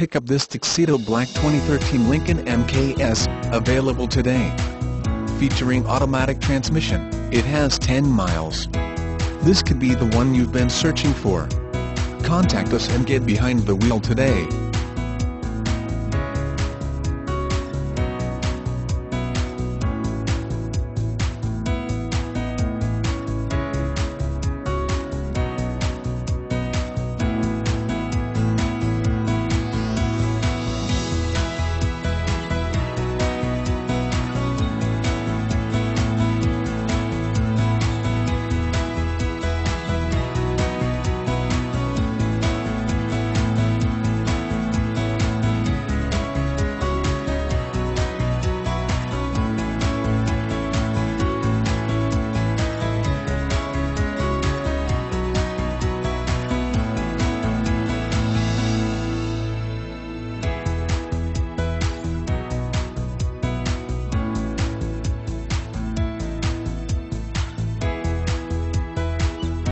Pick up this Tuxedo Black 2013 Lincoln MKS, available today. Featuring automatic transmission, it has 10 miles. This could be the one you've been searching for. Contact us and get behind the wheel today.